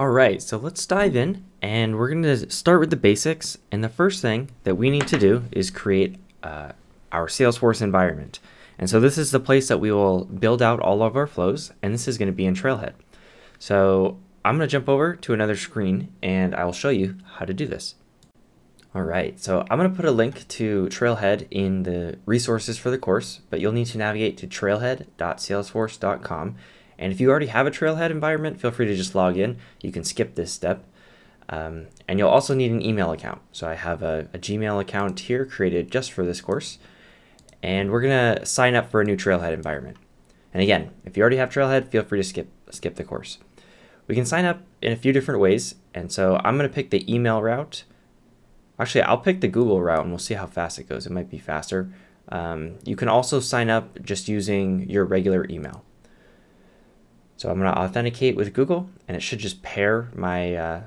All right, so let's dive in and we're going to start with the basics. And the first thing that we need to do is create uh, our Salesforce environment. And so this is the place that we will build out all of our flows, and this is going to be in Trailhead. So I'm going to jump over to another screen and I will show you how to do this. All right, so I'm going to put a link to Trailhead in the resources for the course, but you'll need to navigate to trailhead.salesforce.com and if you already have a Trailhead environment, feel free to just log in. You can skip this step. Um, and you'll also need an email account. So I have a, a Gmail account here created just for this course. And we're going to sign up for a new Trailhead environment. And again, if you already have Trailhead, feel free to skip, skip the course. We can sign up in a few different ways. And so I'm going to pick the email route. Actually, I'll pick the Google route and we'll see how fast it goes. It might be faster. Um, you can also sign up just using your regular email. So I'm going to authenticate with Google, and it should just pair my uh,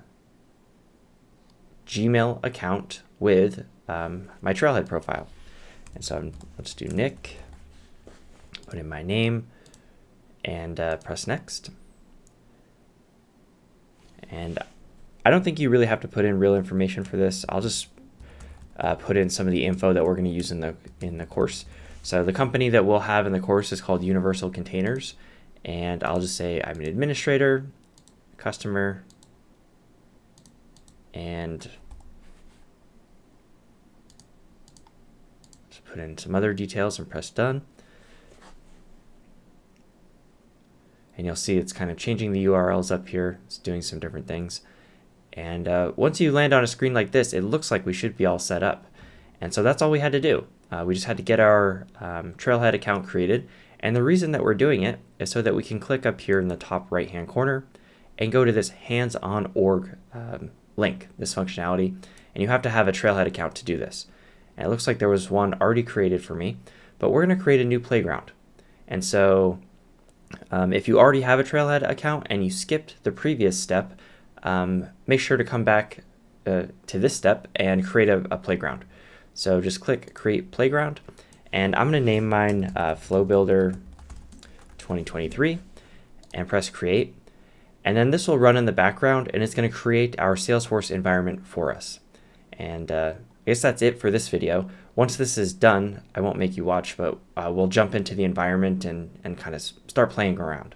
Gmail account with um, my Trailhead profile. And so I'm, let's do Nick, put in my name, and uh, press next. And I don't think you really have to put in real information for this. I'll just uh, put in some of the info that we're going to use in the in the course. So the company that we'll have in the course is called Universal Containers and I'll just say I'm an administrator, customer, and just put in some other details and press done. And you'll see it's kind of changing the URLs up here. It's doing some different things. And uh, once you land on a screen like this, it looks like we should be all set up. And so that's all we had to do. Uh, we just had to get our um, Trailhead account created and the reason that we're doing it is so that we can click up here in the top right hand corner and go to this hands-on org um, link, this functionality. And you have to have a Trailhead account to do this. And it looks like there was one already created for me, but we're going to create a new playground. And so um, if you already have a Trailhead account and you skipped the previous step, um, make sure to come back uh, to this step and create a, a playground. So just click create playground and I'm going to name mine uh, Flow Builder 2023 and press create. And then this will run in the background and it's going to create our Salesforce environment for us. And uh, I guess that's it for this video. Once this is done, I won't make you watch, but uh, we'll jump into the environment and, and kind of start playing around.